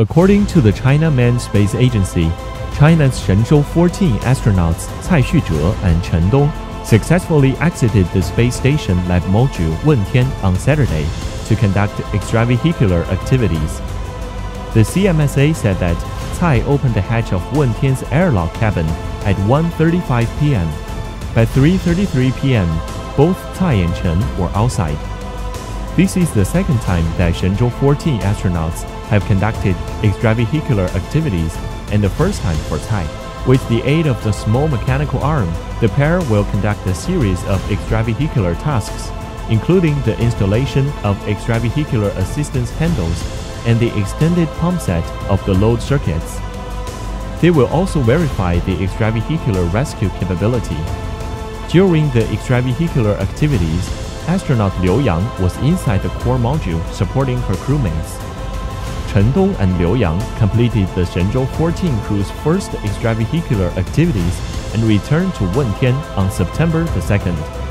According to the China Manned Space Agency, China's Shenzhou 14 astronauts Cai Xuzhe and Chen Dong successfully exited the space station lab module Wentian on Saturday to conduct extravehicular activities. The CMSA said that Cai opened the hatch of Wentian's airlock cabin at 1:35 p.m. By 3:33 p.m., both Cai and Chen were outside. This is the second time that Shenzhou 14 astronauts have conducted extravehicular activities and the first time for Cai. With the aid of the small mechanical arm, the pair will conduct a series of extravehicular tasks, including the installation of extravehicular assistance handles and the extended pump set of the load circuits. They will also verify the extravehicular rescue capability. During the extravehicular activities, astronaut Liu Yang was inside the core module supporting her crewmates. Chen Dong and Liu Yang completed the Shenzhou 14 crew's first extravehicular activities and returned to Wentian on September the 2nd.